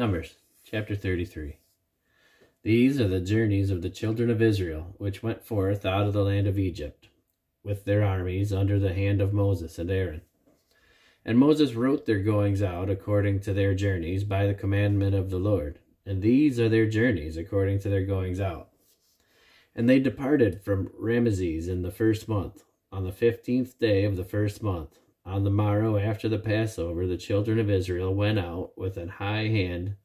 Numbers chapter 33. These are the journeys of the children of Israel, which went forth out of the land of Egypt, with their armies under the hand of Moses and Aaron. And Moses wrote their goings out according to their journeys by the commandment of the Lord. And these are their journeys according to their goings out. And they departed from Rameses in the first month, on the fifteenth day of the first month. On the morrow after the Passover, the children of Israel went out with an high hand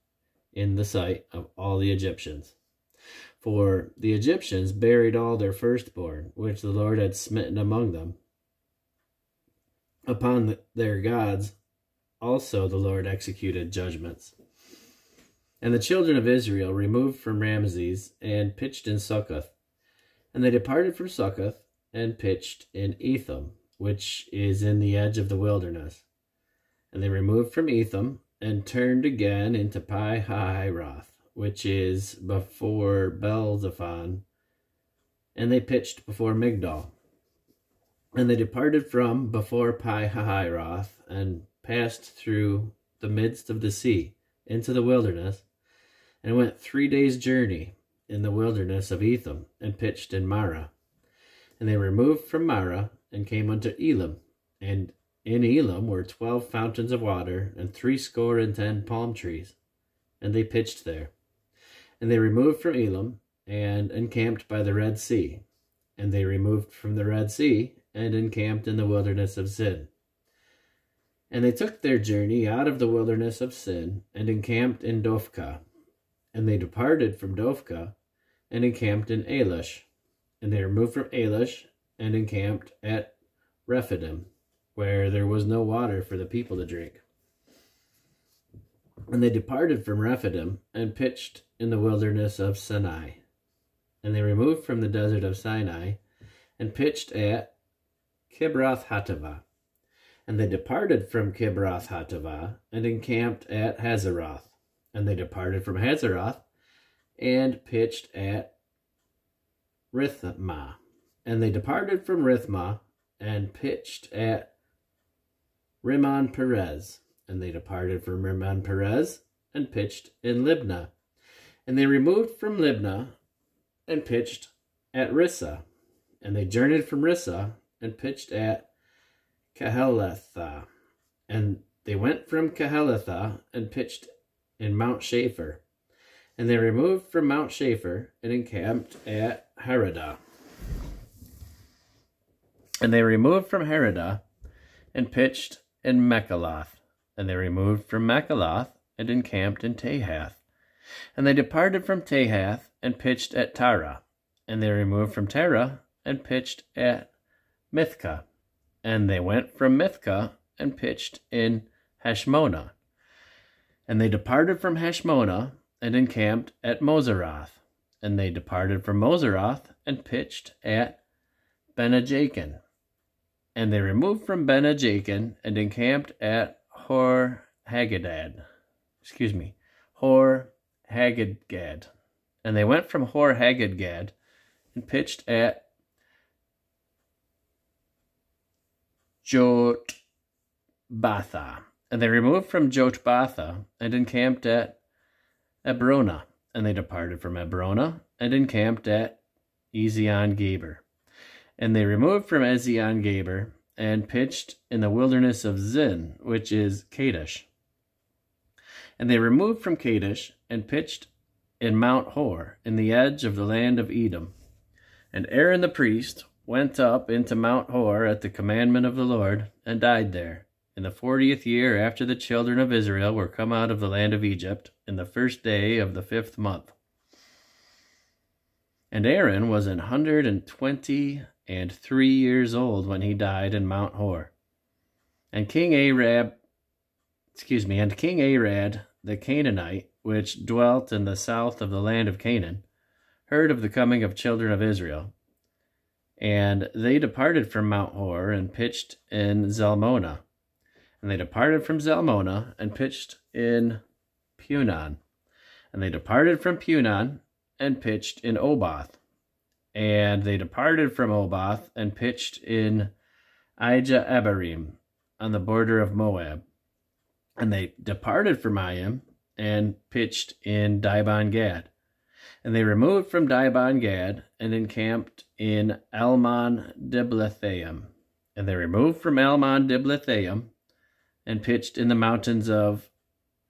in the sight of all the Egyptians. For the Egyptians buried all their firstborn, which the Lord had smitten among them. Upon their gods also the Lord executed judgments. And the children of Israel removed from Rameses and pitched in Succoth. And they departed from Succoth and pitched in Etham, which is in the edge of the wilderness. And they removed from Etham and turned again into Pi Hahiroth, which is before Baal-zephon, and they pitched before Migdol. And they departed from before Pi Hahiroth, and passed through the midst of the sea into the wilderness, and went three days' journey in the wilderness of Etham, and pitched in Marah. And they removed from Marah, and came unto Elim. and in Elim were twelve fountains of water, and threescore and ten palm trees, and they pitched there. And they removed from Elim, and encamped by the Red Sea. And they removed from the Red Sea, and encamped in the wilderness of Zin. And they took their journey out of the wilderness of Sin, and encamped in Dophkah. And they departed from Dophkah, and encamped in Alush. And they removed from Alush, and encamped at Rephidim where there was no water for the people to drink. And they departed from Rephidim and pitched in the wilderness of Sinai. And they removed from the desert of Sinai and pitched at Kibroth Hattaavah. And they departed from Kibroth Hattaavah and encamped at Hazeroth. And they departed from Hazeroth and pitched at Rithmah. And they departed from Rithmah and pitched at Rimmon Perez. And they departed from Rimmon Perez and pitched in Libnah. And they removed from Libnah and pitched at Rissah. And they journeyed from Rissah and pitched at Kehelatha. And they went from Kehelatha and pitched in Mount Shapher. And they removed from Mount Shapher and encamped at Haradah. And they removed from Haradah and pitched in Makheloth. And they removed from Makheloth and encamped in Tahath. And they departed from Tahath and pitched at Tara. And they removed from Tara and pitched at Mithkah. And they went from Mithkah and pitched in Hashmonah. And they departed from Hashmonah and encamped at Moseroth. And they departed from Moseroth and pitched at Benejaakan. And they removed from Benejaakan and encamped at Hor Hagadad. Excuse me, Hor Hagadgad. And they went from Hor Hagadgad and pitched at Jotbatha. And they removed from Jotbatha and encamped at Abrona. And they departed from Abrona and encamped at Ezion Geber. And they removed from Ezion Geber and pitched in the wilderness of Zin, which is Kadesh. And they removed from Kadesh and pitched in Mount Hor, in the edge of the land of Edom. And Aaron the priest went up into Mount Hor at the commandment of the Lord, and died there, in the fortieth year after the children of Israel were come out of the land of Egypt, in the first day of the fifth month. And Aaron was an hundred and twenty and three years old when he died in Mount Hor. And King Arab, excuse me, and King Arad the Canaanite, which dwelt in the south of the land of Canaan, heard of the coming of children of Israel. And they departed from Mount Hor and pitched in Zalmonah. And they departed from Zalmonah and pitched in Punon. And they departed from Punon and pitched in Oboth. And they departed from Oboth and pitched in Ijah-abarim on the border of Moab. And they departed from Iam and pitched in Dibon Gad. And they removed from Dibon Gad and encamped in Almon Diblathaim. And they removed from Almon Diblathaim and pitched in the mountains of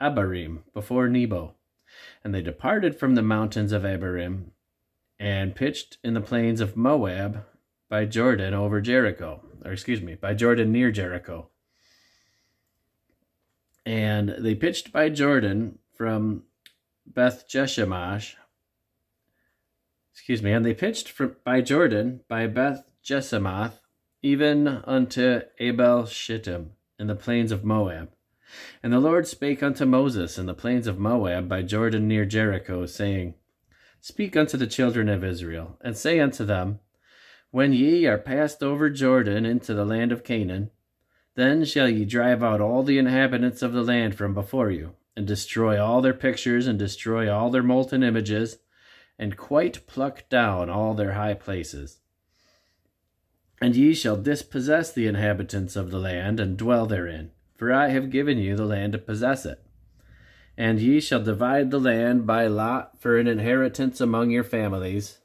Abarim before Nebo. And they departed from the mountains of Abarim and pitched in the plains of Moab by Jordan over Jericho, or excuse me, by Jordan near Jericho. And they pitched by Jordan from Beth Jeshimosh. Excuse me, and they pitched from, by Jordan by Beth Jeshimoth, even unto Abel Shittim in the plains of Moab. And the Lord spake unto Moses in the plains of Moab by Jordan near Jericho, saying, Speak unto the children of Israel, and say unto them, When ye are passed over Jordan into the land of Canaan, then shall ye drive out all the inhabitants of the land from before you, and destroy all their pictures, and destroy all their molten images, and quite pluck down all their high places. And ye shall dispossess the inhabitants of the land, and dwell therein, for I have given you the land to possess it. And ye shall divide the land by lot for an inheritance among your families.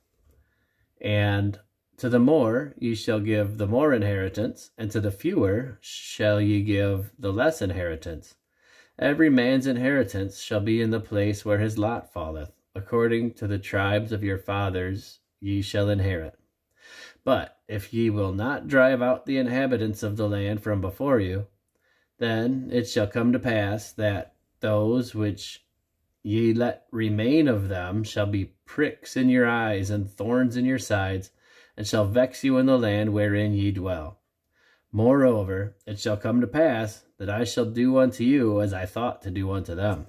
And to the more ye shall give the more inheritance, and to the fewer shall ye give the less inheritance. Every man's inheritance shall be in the place where his lot falleth. According to the tribes of your fathers ye shall inherit. But if ye will not drive out the inhabitants of the land from before you, then it shall come to pass that those which ye let remain of them shall be pricks in your eyes and thorns in your sides, and shall vex you in the land wherein ye dwell. Moreover, it shall come to pass that I shall do unto you as I thought to do unto them.